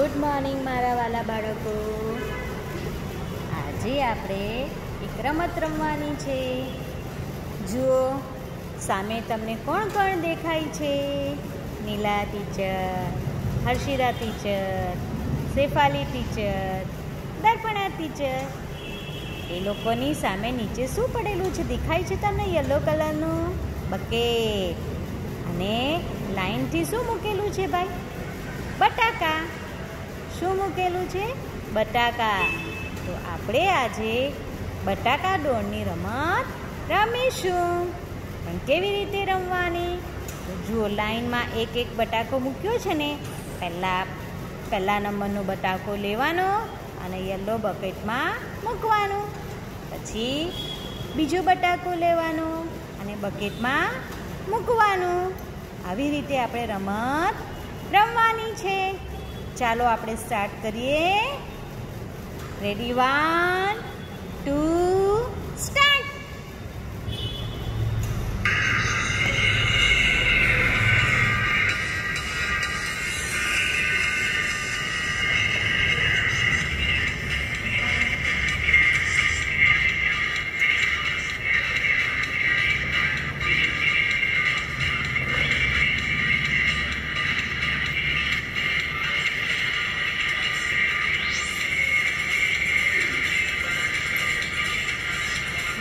Good morning મારા વાલા બાળકો. આજે આપણે એક રમત રમવાની છે. જુઓ, સામે તમને કોણ કોણ દેખાય છે? Neela teacher Harshira teacher Shefali teacher Darpana teacher એ લોકોની સામે નીચે શું પડેલું છે? દેખાય છે તમને યલો કલરનું બકેટ અને લાઈનથી શું મૂકેલું છે ભાઈ? બટાકા. શું મૂકેલું છે? બટાકા. તો આપણે આજે બટાકા દોડની રમત રમીશું. પણ કેવી રીતે રમવાની? તો જુઓ, લાઈનમાં એક એક બટાકો મૂક્યો છે ને. પહેલાં, પહેલા નંબરનો બટાકો લેવાનો અને યલો બકેટમાં મૂકવાનું. પછી બીજો બટાકો લેવાનો અને બકેટમાં મૂકવાનું. આવી રીતે આપણે રમત રમવાની છે. ચાલો આપણે સ્ટાર્ટ કરીએ. રેડી વન ટુ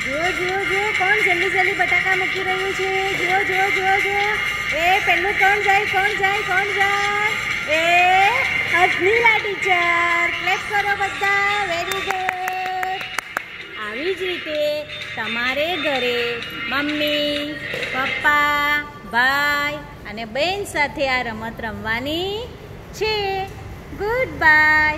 જુઓ જુઓ જુઓ, કોણ જલ્દી જલ્દી બટાકા મૂકી રહ્યું છે? જુઓ જુઓ જુઓ જુઓ. એ પેલું કોણ જાય કોણ જાય કોણ જાય? એ અજનીલા ટીચર. ક્લેપ કરો બધા. વેરી ગુડ આવી જ રીતે તમારે ઘરે મમ્મી, પપ્પા, ભાઈ અને બેન સાથે આ રમત રમવાની છે. Good bye